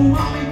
who I'm